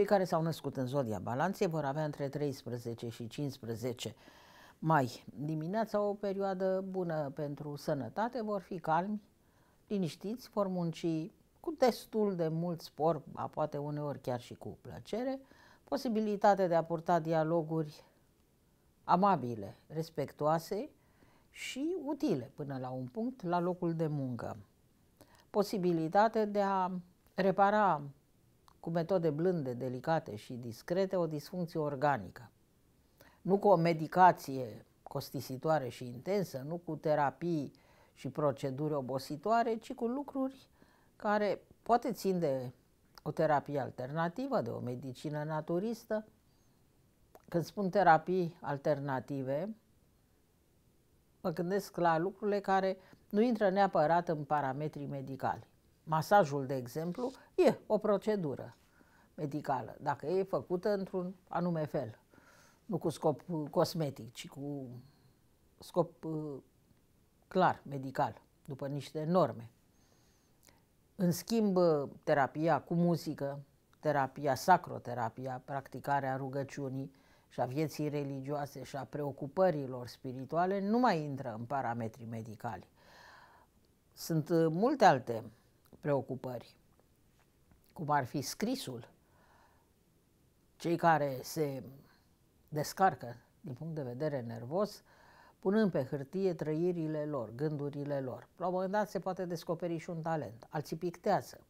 Cei care s-au născut în zodia balanței vor avea între 13 și 15 mai dimineața o perioadă bună pentru sănătate, vor fi calmi, liniștiți, vor munci cu destul de mult spor, poate uneori chiar și cu plăcere, posibilitatea de a purta dialoguri amabile, respectoase și utile până la un punct la locul de muncă. Posibilitate de a repara cu metode blânde, delicate și discrete o disfuncție organică. Nu cu o medicație costisitoare și intensă, nu cu terapii și proceduri obositoare, ci cu lucruri care poate țin de o terapie alternativă, de o medicină naturistă. Când spun terapii alternative, mă gândesc la lucrurile care nu intră neapărat în parametrii medicali. Masajul, de exemplu, e o procedură medicală, dacă e făcută într-un anume fel, nu cu scop cosmetic, ci cu scop uh, clar, medical, după niște norme. În schimb, terapia cu muzică, terapia, sacroterapia, practicarea rugăciunii și a vieții religioase și a preocupărilor spirituale nu mai intră în parametrii medicali. Sunt uh, multe alte preocupări, cum ar fi scrisul. Cei care se descarcă din punct de vedere nervos punând pe hârtie trăirile lor, gândurile lor. La un moment dat se poate descoperi și un talent. Alții pictează.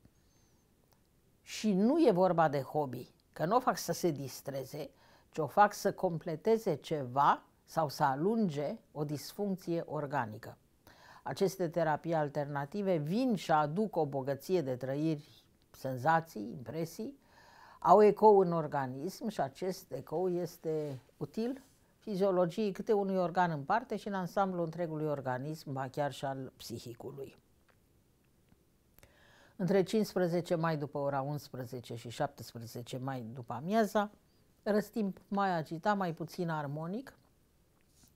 Și nu e vorba de hobby, că nu o fac să se distreze, ci o fac să completeze ceva sau să alunge o disfuncție organică. Aceste terapii alternative vin și aduc o bogăție de trăiri, senzații, impresii, au ecou în organism și acest ecou este util fiziologiei câte unui organ în parte și în ansamblu întregului organism, ba chiar și al psihicului. Între 15 mai după ora 11 și 17 mai după amiaza, răstimp mai agitat, mai puțin armonic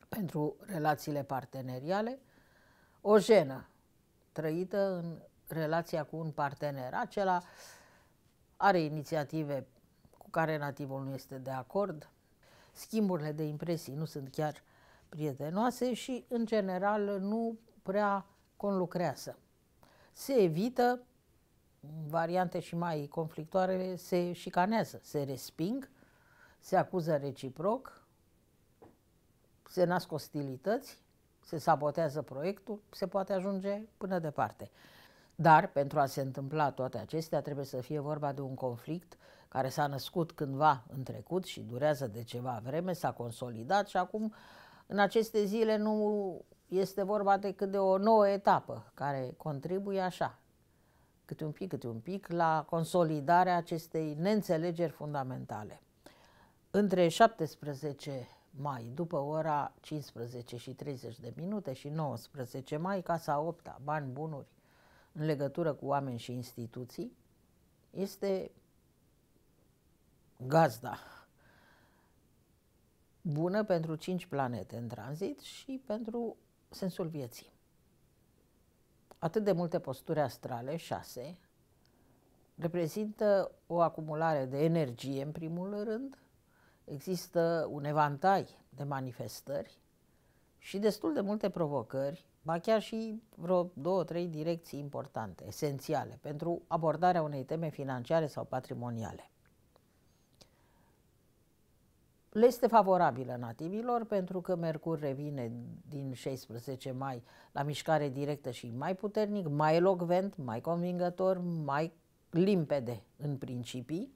pentru relațiile parteneriale, o jenă trăită în relația cu un partener. Acela are inițiative cu care nativul nu este de acord, schimburile de impresii nu sunt chiar prietenoase și, în general, nu prea conlucrează. Se evită variante și mai conflictoare, se șicanează, se resping, se acuză reciproc, se nasc ostilități, se sabotează proiectul, se poate ajunge până departe. Dar, pentru a se întâmpla toate acestea, trebuie să fie vorba de un conflict care s-a născut cândva în trecut și durează de ceva vreme, s-a consolidat și acum, în aceste zile, nu este vorba decât de o nouă etapă care contribuie așa, câte un pic, câte un pic, la consolidarea acestei neînțelegeri fundamentale. Între 17 mai, după ora 15 și 30 de minute și 19 mai, Casa 8 Bani Bunuri, în legătură cu oameni și instituții, este gazda bună pentru cinci planete în tranzit și pentru sensul vieții. Atât de multe posturi astrale, șase, reprezintă o acumulare de energie în primul rând, există un evantai de manifestări și destul de multe provocări, ba chiar și vreo două, trei direcții importante, esențiale, pentru abordarea unei teme financiare sau patrimoniale. Le este favorabilă nativilor pentru că Mercur revine din 16 mai la mișcare directă și mai puternic, mai elocvent, mai convingător, mai limpede în principii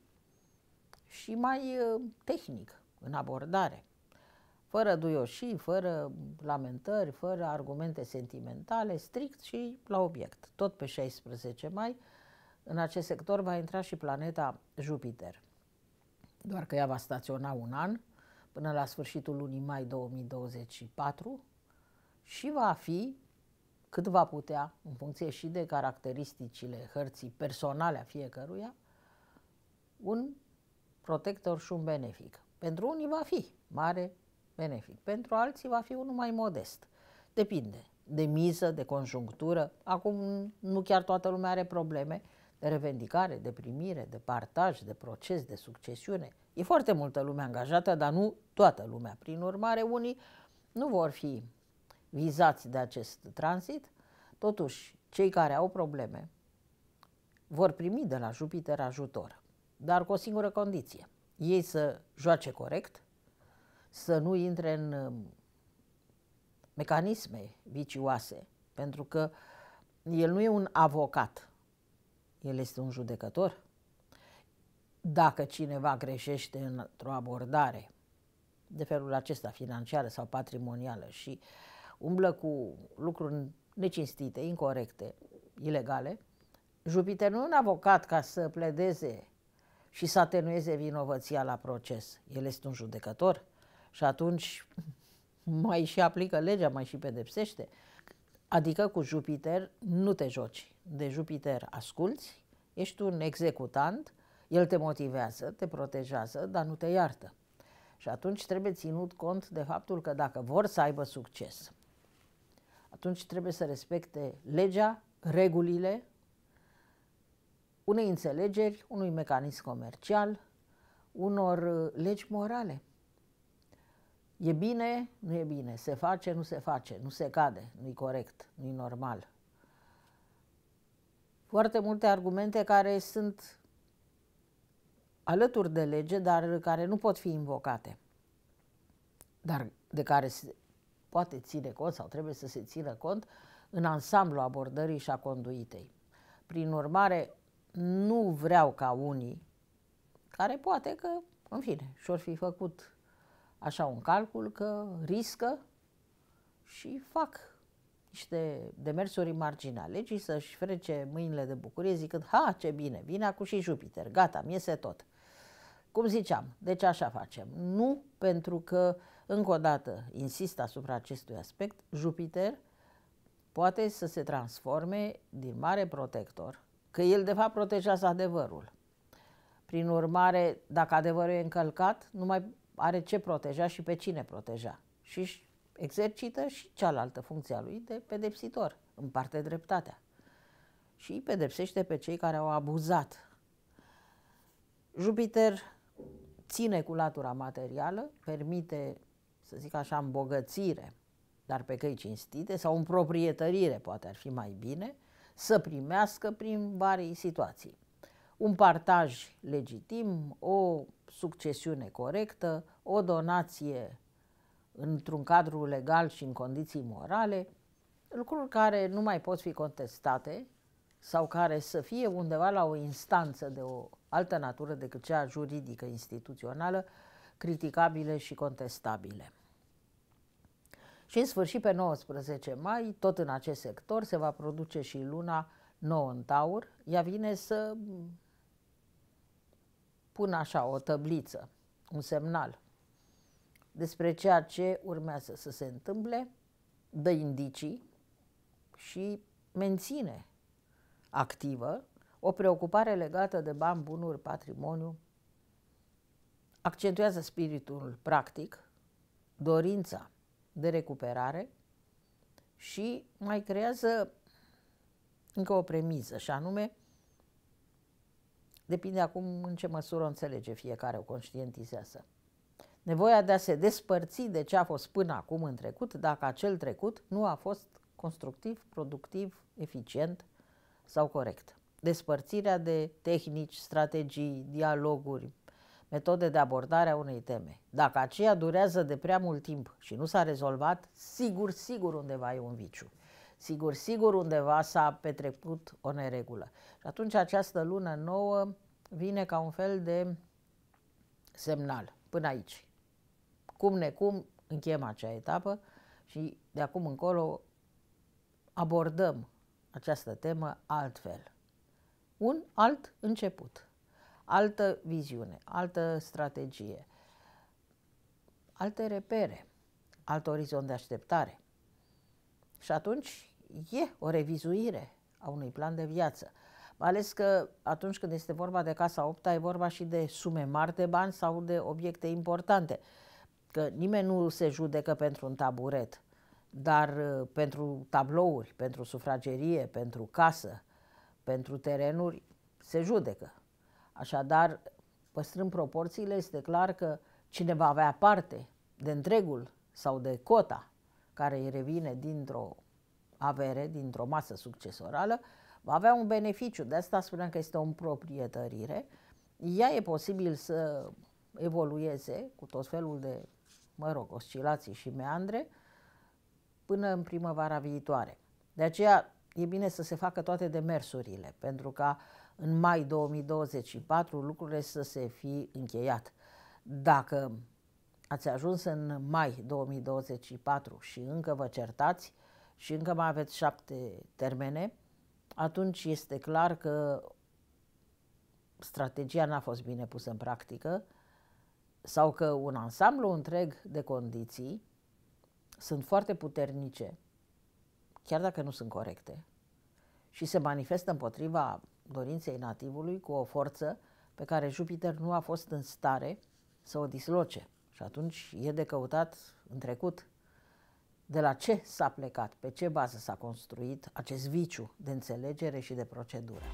și mai uh, tehnic în abordare. Fără duioșii, fără lamentări, fără argumente sentimentale, strict și la obiect. Tot pe 16 mai, în acest sector va intra și planeta Jupiter doar că ea va staționa un an până la sfârșitul lunii mai 2024 și va fi cât va putea, în funcție și de caracteristicile hărții personale a fiecăruia, un protector și un benefic. Pentru unii va fi mare benefic, pentru alții va fi unul mai modest. Depinde de miză, de conjunctură. Acum nu chiar toată lumea are probleme, de revendicare, de primire, de partaj, de proces, de succesiune. E foarte multă lume angajată, dar nu toată lumea. Prin urmare, unii nu vor fi vizați de acest tranzit, totuși cei care au probleme vor primi de la Jupiter ajutor, dar cu o singură condiție. Ei să joace corect, să nu intre în um, mecanisme vicioase, pentru că el nu e un avocat, el este un judecător. Dacă cineva greșește într-o abordare de felul acesta financiară sau patrimonială și umblă cu lucruri necinstite, incorrecte, ilegale, Jupiter nu e un avocat ca să pledeze și să atenueze vinovăția la proces. El este un judecător și atunci mai și aplică legea, mai și pedepsește. Adică cu Jupiter nu te joci. De Jupiter asculți, ești un executant, el te motivează, te protejează, dar nu te iartă. Și atunci trebuie ținut cont de faptul că dacă vor să aibă succes, atunci trebuie să respecte legea, regulile, unei înțelegeri, unui mecanism comercial, unor uh, legi morale. E bine, nu e bine, se face, nu se face, nu se cade, nu e corect, nu e normal. Foarte multe argumente care sunt alături de lege, dar care nu pot fi invocate, dar de care se poate ține cont sau trebuie să se țină cont în ansamblu abordării și a conduitei. Prin urmare, nu vreau ca unii, care poate că, în fine, și-or fi făcut așa un calcul că riscă și fac niște demersuri marginale legii să-și frece mâinile de bucurie zicând, ha, ce bine, vine acum și Jupiter, gata, mi iese tot. Cum ziceam, deci așa facem. Nu pentru că, încă o dată, insist asupra acestui aspect, Jupiter poate să se transforme din mare protector că el de fapt protejează adevărul. Prin urmare, dacă adevărul e încălcat, nu mai are ce proteja și pe cine proteja. Și exercită și cealaltă funcție a lui de pedepsitor, împarte dreptatea. Și îi pedepsește pe cei care au abuzat. Jupiter ține cu latura materială, permite, să zic așa, îmbogățire, dar pe căi cinstite, sau împroprietărire, poate ar fi mai bine, să primească prin varii situații. Un partaj legitim, o succesiune corectă, o donație într-un cadru legal și în condiții morale, lucruri care nu mai pot fi contestate sau care să fie undeva la o instanță de o altă natură decât cea juridică instituțională, criticabile și contestabile. Și în sfârșit, pe 19 mai, tot în acest sector, se va produce și luna nouă în taur. Ea vine să pună așa o tăbliță, un semnal despre ceea ce urmează să se întâmple, dă indicii și menține activă o preocupare legată de bani, bunuri, patrimoniu, accentuează spiritul practic, dorința de recuperare și mai creează încă o premiză, și anume, depinde acum în ce măsură o înțelege fiecare, o conștientizează. Nevoia de a se despărți de ce a fost până acum în trecut, dacă acel trecut nu a fost constructiv, productiv, eficient sau corect. Despărțirea de tehnici, strategii, dialoguri, metode de abordare a unei teme. Dacă aceea durează de prea mult timp și nu s-a rezolvat, sigur, sigur undeva e un viciu. Sigur, sigur undeva s-a petrecut o neregulă. Și atunci această lună nouă vine ca un fel de semnal până aici. Cum necum încheiem acea etapă și de acum încolo abordăm această temă altfel. Un alt început altă viziune, altă strategie, alte repere, alt orizont de așteptare. Și atunci e o revizuire a unui plan de viață. Mai ales că atunci când este vorba de Casa 8 e vorba și de sume mari de bani sau de obiecte importante. Că nimeni nu se judecă pentru un taburet, dar uh, pentru tablouri, pentru sufragerie, pentru casă, pentru terenuri, se judecă. Așadar, păstrând proporțiile, este clar că cine va avea parte de întregul sau de cota care îi revine dintr-o avere, dintr-o masă succesorală, va avea un beneficiu. De asta spuneam că este o împroprietărire. Ea e posibil să evolueze cu tot felul de, mă rog, oscilații și meandre până în primăvara viitoare. De aceea e bine să se facă toate demersurile, pentru ca în mai 2024 lucrurile să se fi încheiat. Dacă ați ajuns în mai 2024 și încă vă certați și încă mai aveți șapte termene, atunci este clar că strategia n-a fost bine pusă în practică sau că un ansamblu întreg de condiții sunt foarte puternice, chiar dacă nu sunt corecte, și se manifestă împotriva dorinței nativului cu o forță pe care Jupiter nu a fost în stare să o disloce. Și atunci e de căutat în trecut de la ce s-a plecat, pe ce bază s-a construit acest viciu de înțelegere și de procedură.